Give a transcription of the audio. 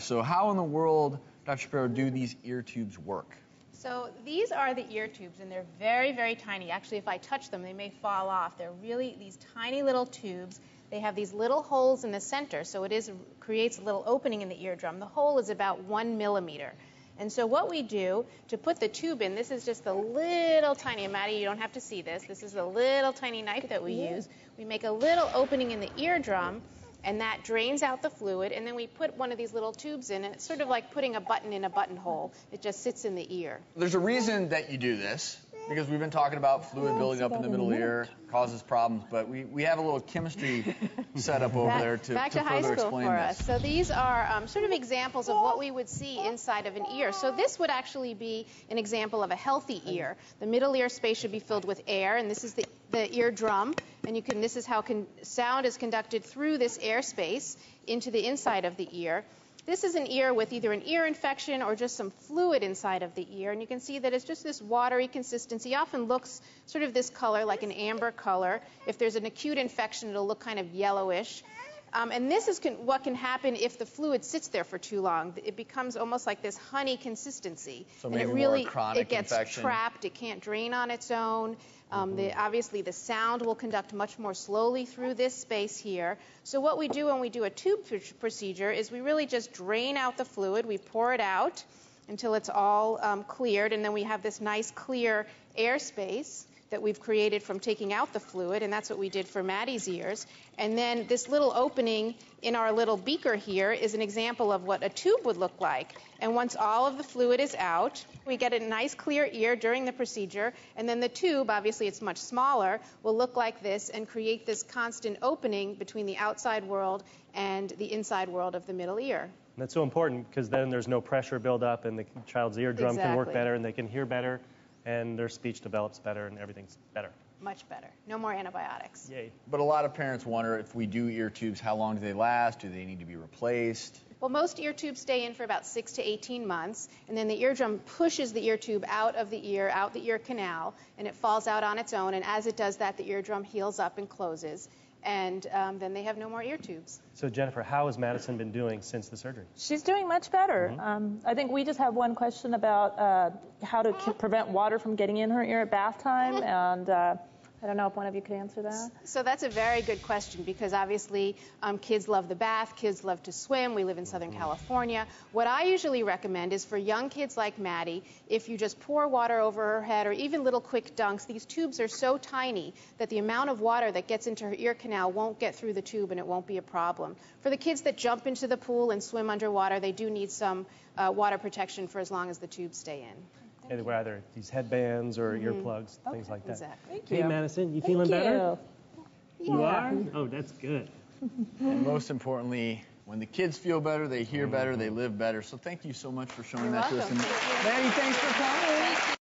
So how in the world, Dr. Shapiro, do these ear tubes work? So these are the ear tubes, and they're very, very tiny. Actually, if I touch them, they may fall off. They're really these tiny little tubes. They have these little holes in the center, so it is creates a little opening in the eardrum. The hole is about one millimeter. And so what we do to put the tube in, this is just a little tiny, and Maddie, you don't have to see this. This is a little tiny knife that we use. We make a little opening in the eardrum, and that drains out the fluid, and then we put one of these little tubes in, and it's sort of like putting a button in a buttonhole. It just sits in the ear. There's a reason that you do this, because we've been talking about fluid building up in the middle ear, causes problems, but we, we have a little chemistry set up over Back- there to, back to to high further school explain for this. us. So these are um, sort of examples of what we would see inside of an ear. So this would actually be an example of a healthy ear. The middle ear space should be filled with air, and this is the, the eardrum. And you can this is how con- sound is conducted through this air space into the inside of the ear. This is an ear with either an ear infection or just some fluid inside of the ear. And you can see that it's just this watery consistency. Often looks sort of this color, like an amber color. If there's an acute infection, it'll look kind of yellowish. Um, and this is can, what can happen if the fluid sits there for too long. It becomes almost like this honey consistency. So and maybe it more really chronic it gets infection. trapped. It can't drain on its own. Um, the, obviously, the sound will conduct much more slowly through this space here. So what we do when we do a tube pr- procedure is we really just drain out the fluid. We pour it out until it's all um, cleared, and then we have this nice clear air space that we've created from taking out the fluid, and that's what we did for Maddie's ears. And then this little opening in our little beaker here is an example of what a tube would look like. And once all of the fluid is out, we get a nice clear ear during the procedure, and then the tube, obviously it's much smaller, will look like this and create this constant opening between the outside world and the inside world of the middle ear. That's so important because then there's no pressure buildup and the child's eardrum can work better and they can hear better and their speech develops better and everything's better. Much better. No more antibiotics. Yay. But a lot of parents wonder if we do ear tubes, how long do they last? Do they need to be replaced? Well, most ear tubes stay in for about 6 to 18 months, and then the eardrum pushes the ear tube out of the ear, out the ear canal, and it falls out on its own. And as it does that, the eardrum heals up and closes, and um, then they have no more ear tubes. So Jennifer, how has Madison been doing since the surgery? She's doing much better. Mm-hmm. Um, I think we just have one question about uh, how to k- prevent water from getting in her ear at bath time, and uh, I don't know if one of you could answer that. So that's a very good question because obviously um, kids love the bath, kids love to swim. We live in Southern California. What I usually recommend is for young kids like Maddie, if you just pour water over her head or even little quick dunks, these tubes are so tiny that the amount of water that gets into her ear canal won't get through the tube and it won't be a problem. For the kids that jump into the pool and swim underwater, they do need some uh, water protection for as long as the tubes stay in. Either were either these headbands or mm-hmm. earplugs, things like that. Exactly. Thank Hey you. Madison, you Thank feeling better? you. You are? Oh, that's good. And most importantly, when the kids feel better, they hear better, they mm-hmm. live better. So thank you so much for showing You're that to us. welcome. And Thank you. Maddie, thanks for coming.